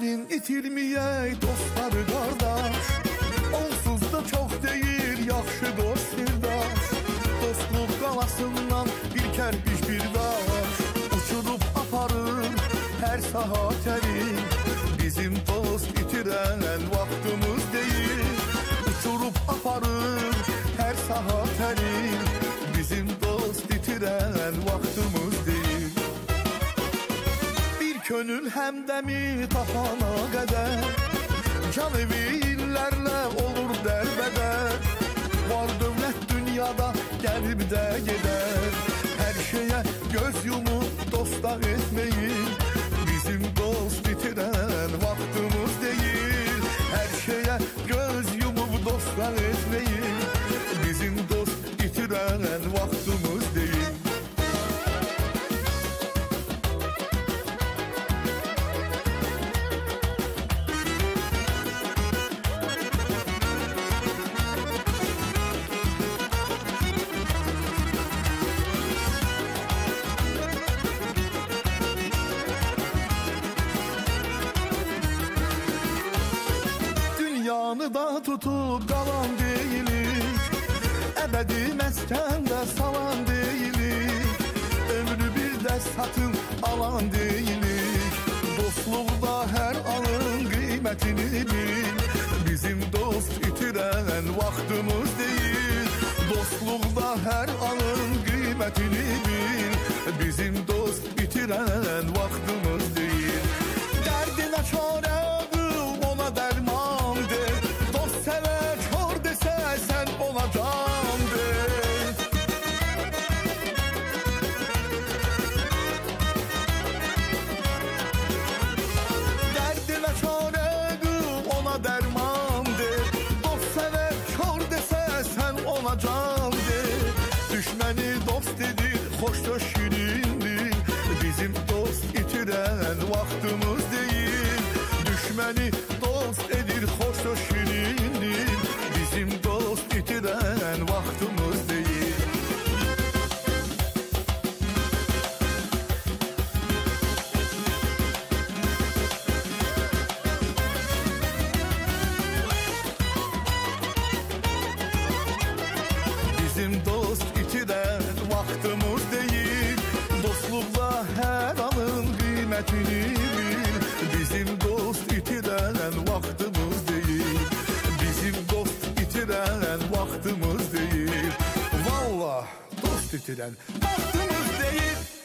Gelin itilmeyek dostlar kardeş. Onsuz da çok değil yaxşı dost sirdaş Dostluk qalasından bir kerpiç bir daş Uçurup aparır her elin Bizim dost itiren vaktimiz değil. Uçurup aparır her elin Bizim dost itiren vaktimiz değil könül həmdəmi tapana qədər Can evi illərlə olur dərbədər Var dövlət dünyada gəlib də gedər Hər şeyə göz yumub dosta etməyin Bizim dost bitirən vaxtımız deyil Hər şeyə göz yumub dosta etməyin Bizim dost bitirən vaxtımız Dünyanı da tutup kalan değilik Ebedi meskende salan değilik Ömrü bir de satın alan değilik Dostlukta her anın kıymetini bil. Bizim dost itiren vaktimiz değil. Dostlukta her anın kıymetini bil. Bizim dost bitiren vaktimiz məni dost edir, xoş şirindir. Bizim dost itirən vaxtımız deyil. Düşməni dost edir, xoş şirindir. Kıymetini bil. Bizim dost itiren vaktimiz değil. Bizim dost itiren vaktimiz değil. Valla dost itiren vaktimiz